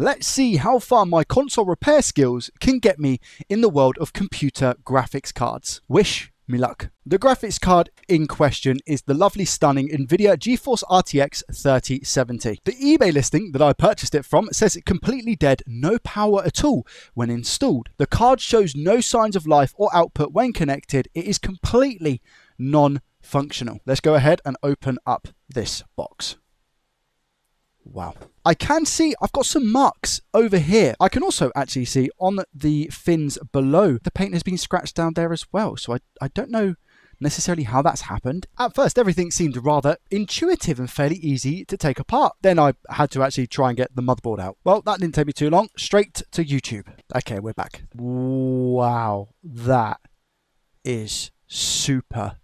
Let's see how far my console repair skills can get me in the world of computer graphics cards. Wish me luck. The graphics card in question is the lovely stunning Nvidia GeForce RTX 3070. The eBay listing that I purchased it from says it completely dead, no power at all when installed. The card shows no signs of life or output when connected. It is completely non-functional. Let's go ahead and open up this box. Wow. I can see I've got some marks over here. I can also actually see on the fins below, the paint has been scratched down there as well. So I, I don't know necessarily how that's happened. At first, everything seemed rather intuitive and fairly easy to take apart. Then I had to actually try and get the motherboard out. Well, that didn't take me too long. Straight to YouTube. Okay, we're back. Wow, that is super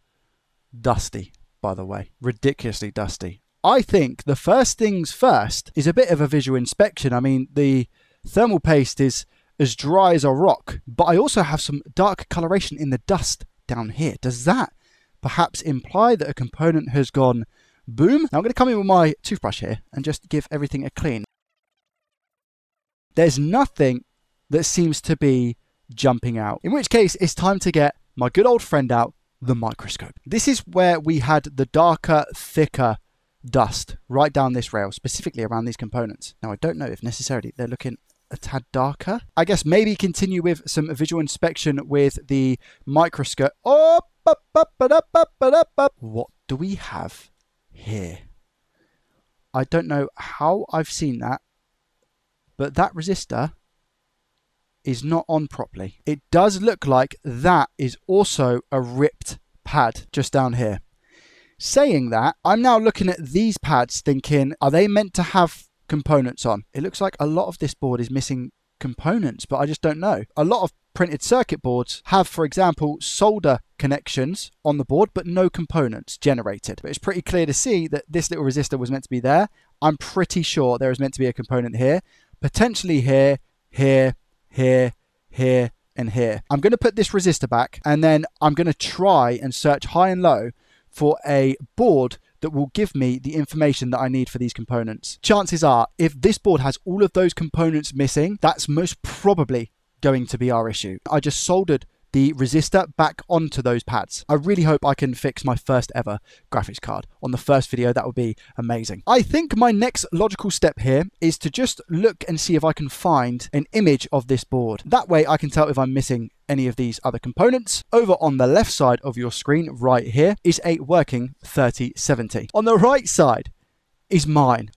dusty, by the way. Ridiculously dusty. I think the first things first is a bit of a visual inspection. I mean, the thermal paste is as dry as a rock, but I also have some dark coloration in the dust down here. Does that perhaps imply that a component has gone boom? Now I'm going to come in with my toothbrush here and just give everything a clean. There's nothing that seems to be jumping out, in which case it's time to get my good old friend out, the microscope. This is where we had the darker, thicker dust right down this rail, specifically around these components. Now, I don't know if necessarily they're looking a tad darker. I guess maybe continue with some visual inspection with the microscope. Oh, what do we have here? I don't know how I've seen that, but that resistor is not on properly. It does look like that is also a ripped pad just down here. Saying that, I'm now looking at these pads thinking, are they meant to have components on? It looks like a lot of this board is missing components, but I just don't know. A lot of printed circuit boards have, for example, solder connections on the board, but no components generated. But it's pretty clear to see that this little resistor was meant to be there. I'm pretty sure there is meant to be a component here, potentially here, here, here, here, and here. I'm going to put this resistor back and then I'm going to try and search high and low for a board that will give me the information that I need for these components. Chances are, if this board has all of those components missing, that's most probably going to be our issue. I just soldered the resistor back onto those pads. I really hope I can fix my first ever graphics card on the first video. That would be amazing. I think my next logical step here is to just look and see if I can find an image of this board. That way I can tell if I'm missing any of these other components. Over on the left side of your screen right here is a working 3070. On the right side is mine.